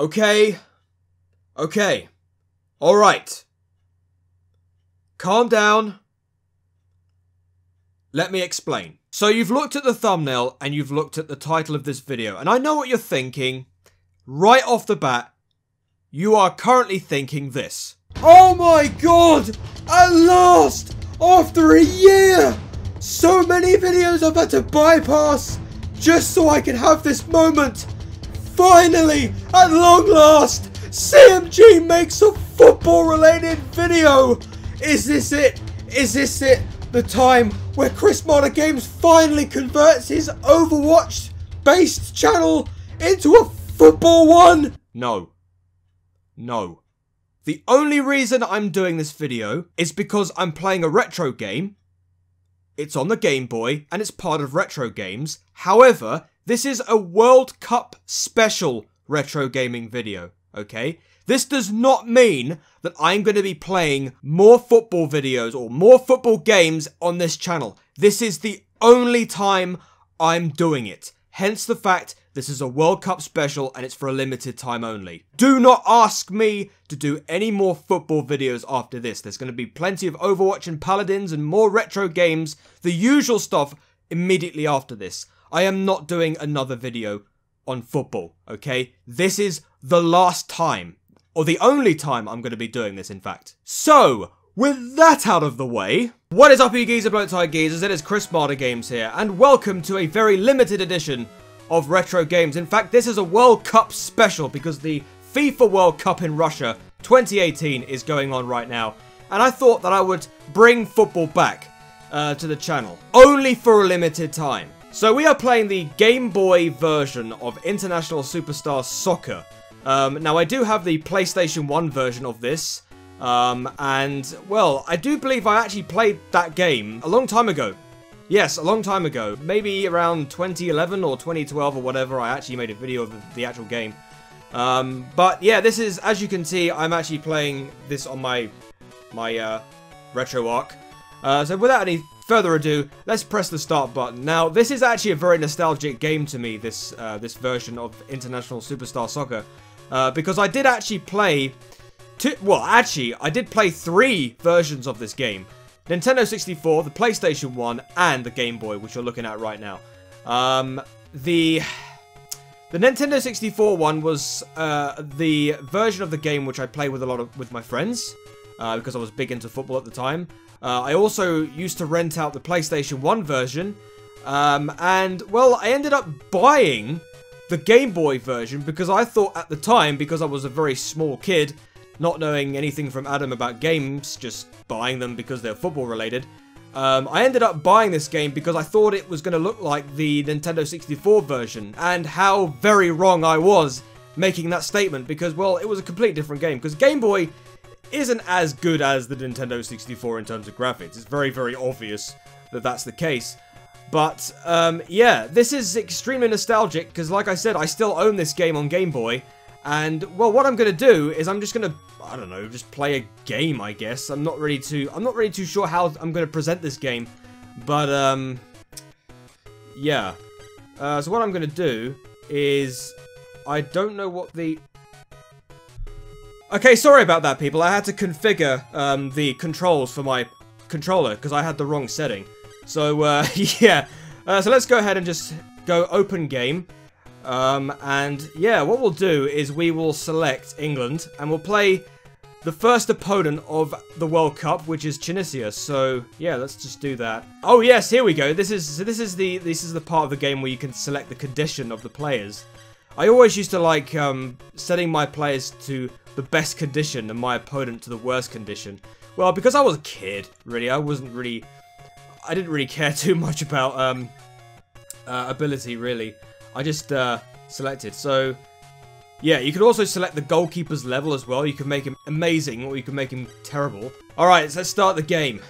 Okay. Okay. Alright. Calm down. Let me explain. So you've looked at the thumbnail and you've looked at the title of this video, and I know what you're thinking. Right off the bat, you are currently thinking this. Oh my god! At last! After a year! So many videos I've had to bypass just so I can have this moment. Finally, at long last, CMG makes a football related video. Is this it? Is this it? The time where Chrismada Games finally converts his Overwatch based channel into a football one? No. No. The only reason I'm doing this video is because I'm playing a retro game. It's on the Game Boy and it's part of retro games. However, this is a World Cup special retro gaming video, okay? This does not mean that I'm going to be playing more football videos or more football games on this channel. This is the only time I'm doing it. Hence the fact this is a World Cup special and it's for a limited time only. Do not ask me to do any more football videos after this. There's going to be plenty of Overwatch and Paladins and more retro games, the usual stuff immediately after this. I am not doing another video on football, okay? This is the last time, or the only time I'm going to be doing this, in fact. So, with that out of the way, what is up you geezer bloke tie geezers, it is Chrismada Games here, and welcome to a very limited edition of retro games. In fact, this is a World Cup special because the FIFA World Cup in Russia 2018 is going on right now, and I thought that I would bring football back uh, to the channel, only for a limited time. So we are playing the Game Boy version of International Superstar Soccer. Um, now I do have the PlayStation 1 version of this. Um, and, well, I do believe I actually played that game a long time ago. Yes, a long time ago. Maybe around 2011 or 2012 or whatever, I actually made a video of the, actual game. Um, but yeah, this is, as you can see, I'm actually playing this on my, my, uh, RetroArch. Uh, so without any further ado, let's press the start button. Now, this is actually a very nostalgic game to me, this uh, this version of International Superstar Soccer, uh, because I did actually play two, well, actually, I did play three versions of this game. Nintendo 64, the PlayStation 1, and the Game Boy, which you're looking at right now. Um, the... The Nintendo 64 one was uh, the version of the game which I played with a lot of with my friends, uh, because I was big into football at the time. Uh, I also used to rent out the PlayStation 1 version. Um, and, well, I ended up buying the Game Boy version because I thought at the time, because I was a very small kid, not knowing anything from Adam about games, just buying them because they're football related, um, I ended up buying this game because I thought it was going to look like the Nintendo 64 version, and how very wrong I was making that statement because, well, it was a completely different game, because Game Boy isn't as good as the Nintendo 64 in terms of graphics. It's very, very obvious that that's the case. But, um, yeah, this is extremely nostalgic, because like I said, I still own this game on Game Boy, and, well, what I'm going to do is I'm just going to, I don't know, just play a game, I guess. I'm not really too, I'm not really too sure how I'm going to present this game, but, um, yeah. Uh, so what I'm going to do is, I don't know what the, Okay, sorry about that, people. I had to configure um, the controls for my controller because I had the wrong setting. So, uh, yeah. Uh, so let's go ahead and just go open game. Um, and yeah, what we'll do is we will select England and we'll play the first opponent of the World Cup, which is Tunisia. So yeah, let's just do that. Oh yes, here we go. This is so this is the this is the part of the game where you can select the condition of the players. I always used to like um, setting my players to the best condition and my opponent to the worst condition. Well, because I was a kid, really, I wasn't really... I didn't really care too much about um, uh, ability, really. I just uh, selected. So, yeah, you can also select the goalkeeper's level as well. You can make him amazing or you can make him terrible. Alright, so let's start the game.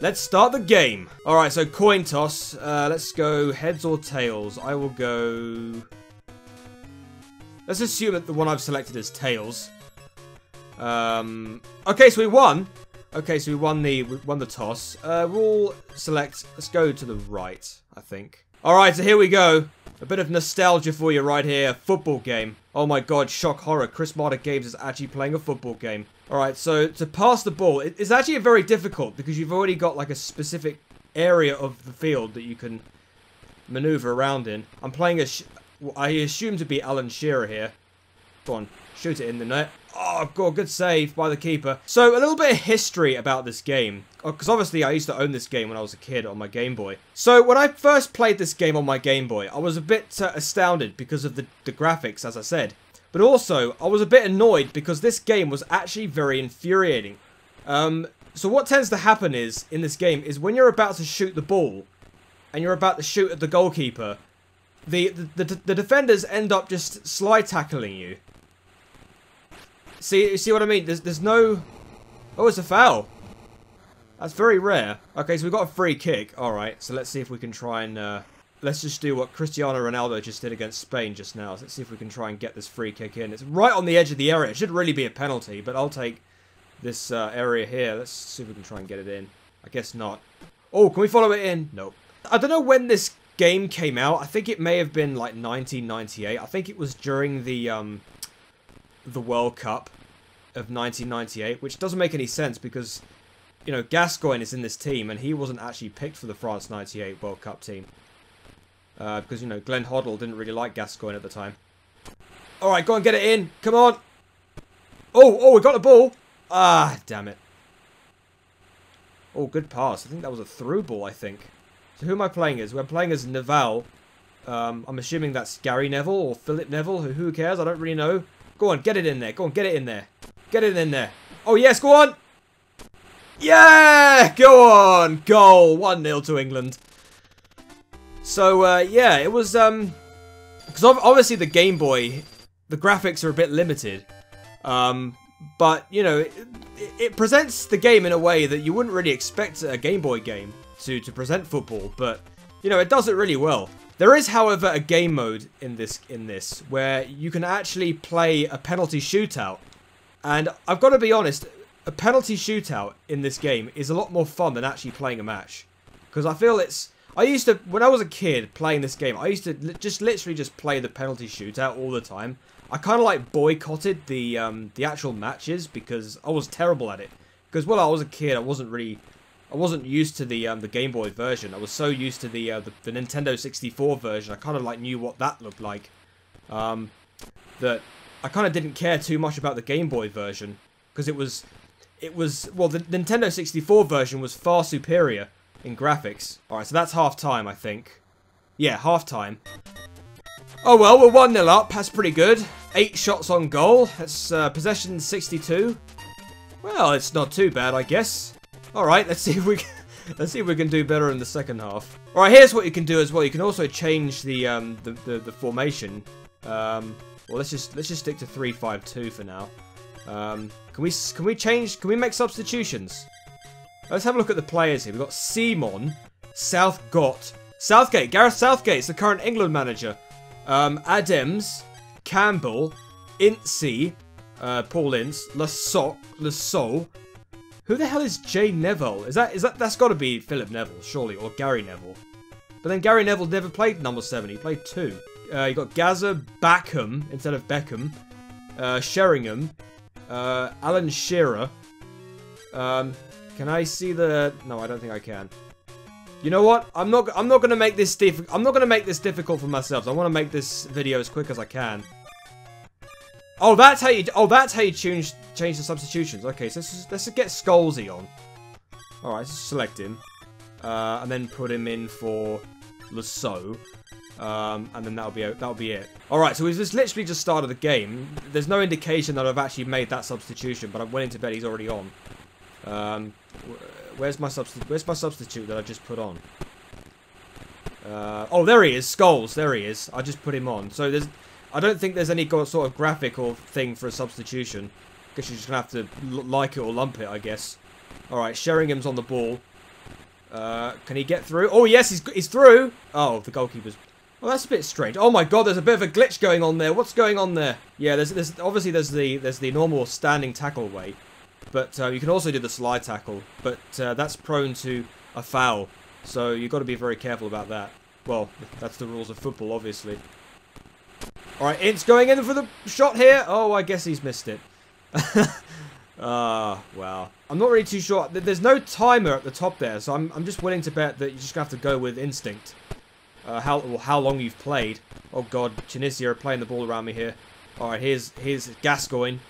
Let's start the game. Alright, so coin toss. Uh, let's go heads or tails. I will go... Let's assume that the one I've selected is tails. Um, okay, so we won. Okay, so we won the we won the toss. Uh, we'll select. Let's go to the right. I think. All right, so here we go. A bit of nostalgia for you right here. Football game. Oh my god, shock horror. Chrismada Games is actually playing a football game. Alright, so to pass the ball, it's actually very difficult because you've already got like a specific area of the field that you can maneuver around in. I'm playing a, I assume to be Alan Shearer here. Go on, shoot it in the net. Oh, God, good save by the keeper. So, a little bit of history about this game. Because obviously I used to own this game when I was a kid on my Game Boy. So, when I first played this game on my Game Boy, I was a bit uh, astounded because of the, the graphics, as I said. But also, I was a bit annoyed because this game was actually very infuriating. Um, so what tends to happen is, in this game, is when you're about to shoot the ball, and you're about to shoot at the goalkeeper, the, the, the, the defenders end up just slide tackling you. See, see what I mean? There's, there's no... Oh, it's a foul. That's very rare. Okay, so we've got a free kick. Alright, so let's see if we can try and... Uh, let's just do what Cristiano Ronaldo just did against Spain just now. Let's see if we can try and get this free kick in. It's right on the edge of the area. It should really be a penalty, but I'll take this uh, area here. Let's see if we can try and get it in. I guess not. Oh, can we follow it in? Nope. I don't know when this game came out. I think it may have been like 1998. I think it was during the um, the World Cup of 1998, which doesn't make any sense because, you know, Gascoigne is in this team and he wasn't actually picked for the France 98 World Cup team. Uh, because, you know, Glenn Hoddle didn't really like Gascoigne at the time. Alright, go and get it in. Come on. Oh, oh, we got the ball. Ah, damn it. Oh, good pass. I think that was a through ball, I think. So who am I playing as? We're playing as Neville. Um, I'm assuming that's Gary Neville or Philip Neville. Who, who cares? I don't really know. Go on, get it in there. Go on, get it in there. Get it in there. Oh, yes, go on. Yeah, go on. Goal. 1-0 to England. So, uh, yeah, it was, um... Because obviously the Game Boy, the graphics are a bit limited. Um, but, you know, it, it, presents the game in a way that you wouldn't really expect a Game Boy game to, to present football. But, you know, it does it really well. There is, however, a game mode in this in this where you can actually play a penalty shootout. And I've got to be honest, a penalty shootout in this game is a lot more fun than actually playing a match. Because I feel it's I used to, when I was a kid playing this game, I used to li just literally just play the penalty shootout all the time. I kind of like boycotted the um, the actual matches because I was terrible at it. Because well, I was a kid, I wasn't really, I wasn't used to the um, the Game Boy version. I was so used to the uh, the, the, Nintendo 64 version. I kind of like knew what that looked like. Um, that I kind of didn't care too much about the Game Boy version because it was, it was well the Nintendo 64 version was far superior in graphics. Alright, so that's half time, I think. Yeah, half time. Oh well, we're 1-0 up. That's pretty good. Eight shots on goal. That's uh, possession 62. Well, it's not too bad, I guess. Alright, let's see if we can... Let's see if we can do better in the second half. Alright, here's what you can do as well. You can also change the um, the, the, the formation. Um, well, let's just let's just stick to 3-5-2 for now. Um, can we can we change? Can we make substitutions? Let's have a look at the players here. We've got Simon, Southgate, Southgate, Gareth Southgate is the current England manager. Um, Adams, Campbell, Ince, uh, Paul Ince, Lasso. Who the hell is Jay Neville? Is that is that that's got to be Philip Neville, surely, or Gary Neville? But then Gary Neville never played number seven. He played two. Uh, you got Gaza Backham instead of Beckham, uh, Sheringham, uh, Alan Shearer, um, can I see the... No, I don't think I can. You know what? I'm not. I'm not gonna make this. I'm not gonna make this difficult for myself. I want to make this video as quick as I can. Oh, that's how you. Oh, that's how you change change the substitutions. Okay, so let's let's get Scholesy on. All right, select him, uh, and then put him in for Lasso, um, and then that'll be that'll be it. All right, so we've just literally just started the game. There's no indication that I've actually made that substitution, but I went into bed. He's already on. Um, where's my substitute? Where's my substitute that I just put on? Uh, oh, there he is. Scholes. There he is. I just put him on. So there's, I don't think there's any sort of graphic or thing for a substitution. Guess you're just gonna have to like it or lump it, I guess. All right, Sheringham's on the ball. Uh, can he get through? Oh yes, he's he's through. Oh, the goalkeeper's. Well, that's a bit strange. Oh my god, there's a bit of a glitch going on there. What's going on there? Yeah, there's there's obviously there's the there's the normal standing tackle way. But uh, you can also do the slide tackle, but uh, that's prone to a foul. So you've got to be very careful about that. Well, that's the rules of football, obviously. Alright, it's going in for the shot here. Oh, I guess he's missed it. Ah, uh, well. I'm not really too sure. There's no timer at the top there, so I'm, I'm just willing to bet that you just have to go with instinct. Uh, how how long you've played. Oh god, Tunisia are playing the ball around me here. Alright, here's here's Gascoigne.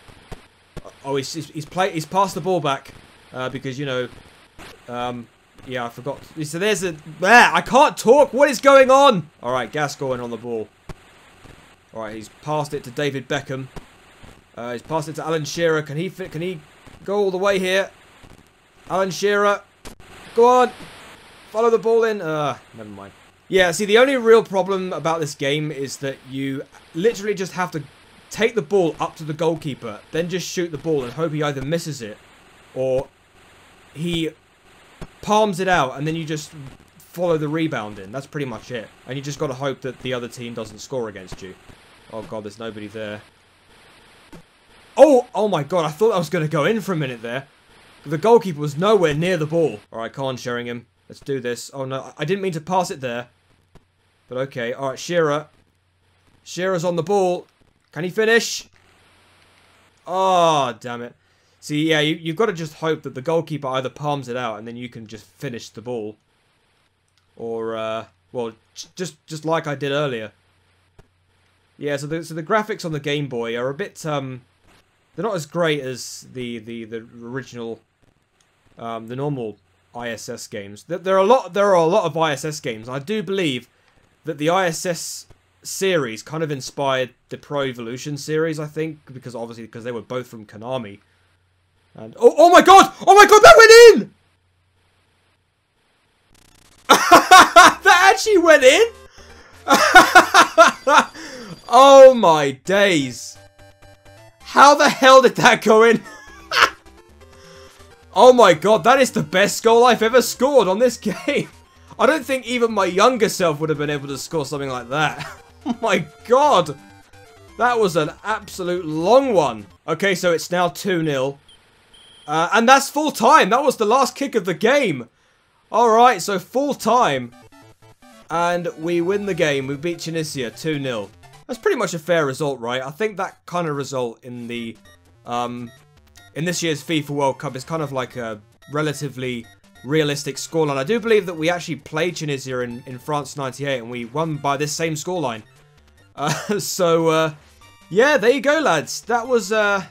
Oh, he's, he's, he's, play, he's passed the ball back. Uh, because, you know, um, yeah, I forgot. So there's a... There, I can't talk. What is going on? All right, Gascoigne on the ball. All right, he's passed it to David Beckham. Uh, he's passed it to Alan Shearer. Can he fit? Can he go all the way here? Alan Shearer. Go on. Follow the ball in. Uh, never mind. Yeah, see, the only real problem about this game is that you literally just have to take the ball up to the goalkeeper, then just shoot the ball and hope he either misses it or he palms it out, and then you just follow the rebound in. That's pretty much it. And you just got to hope that the other team doesn't score against you. Oh god, there's nobody there. Oh, oh my god, I thought I was going to go in for a minute there. The goalkeeper was nowhere near the ball. Alright, Khan Sheringham. Let's do this. Oh no, I didn't mean to pass it there. But okay, alright, Shearer. Shearer's on the ball. Can he finish? Oh, damn it. See, yeah, you, have got to just hope that the goalkeeper either palms it out and then you can just finish the ball. Or, uh, well, just just like I did earlier. Yeah, so the, so the graphics on the Game Boy are a bit, um, they're not as great as the, the, the original, um, the normal ISS games. There are a lot, there are a lot of ISS games. I do believe that the ISS series kind of inspired the Pro Evolution series, I think, because obviously because they were both from Konami. And oh, oh my god! Oh my god, that went in! that actually went in? oh my days. How the hell did that go in? oh my god, that is the best goal I've ever scored on this game. I don't think even my younger self would have been able to score something like that. oh my god. That was an absolute long one. Okay, so it's now 2-0. Uh, and that's full time. That was the last kick of the game. Alright, so full time. And we win the game. We beat Tunisia 2-0. That's pretty much a fair result, right? I think that kind of result in the... Um, in this year's FIFA World Cup is kind of like a relatively realistic scoreline. I do believe that we actually played Tunisia in, in France 98 and we won by this same scoreline. Uh, so, uh, yeah, there you go, lads. That was, uh,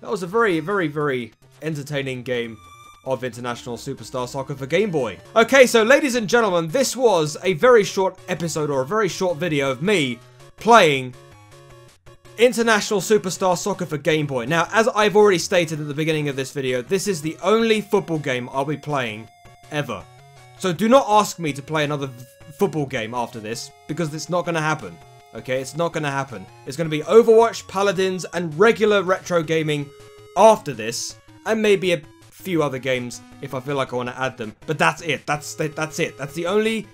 that was a very, very, very entertaining game of International Superstar Soccer for Game Boy. Okay, so ladies and gentlemen, this was a very short episode or a very short video of me playing International Superstar Soccer for Game Boy. Now, as I've already stated at the beginning of this video, this is the only football game I'll be playing ever. So do not ask me to play another football game after this, because it's not going to happen. Okay, it's not going to happen. It's going to be Overwatch, Paladins, and regular retro gaming after this and maybe a few other games if I feel like I want to add them. But that's it. That's that's it. That's the only...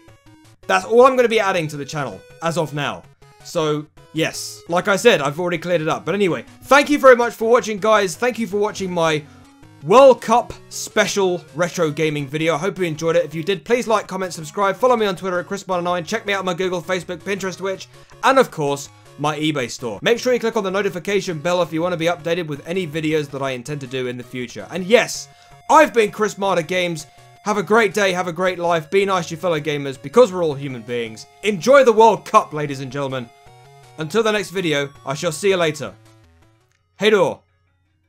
That's all I'm going to be adding to the channel as of now. So, yes. Like I said, I've already cleared it up. But anyway, thank you very much for watching, guys. Thank you for watching my World Cup special retro gaming video. I hope you enjoyed it. If you did, please like, comment, subscribe. Follow me on Twitter at chrismada9. Check me out on my Google, Facebook, Pinterest, Twitch. And of course, my eBay store. Make sure you click on the notification bell if you want to be updated with any videos that I intend to do in the future. And yes, I've been Chrismada Games. Have a great day, have a great life, be nice to your fellow gamers, because we're all human beings. Enjoy the World Cup, ladies and gentlemen. Until the next video, I shall see you later. Hey door,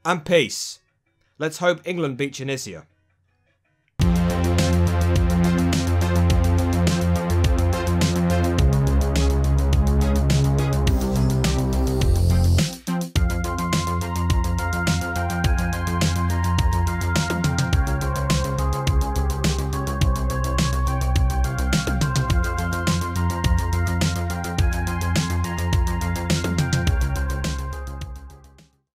and peace. Let's hope England beat Tunisia.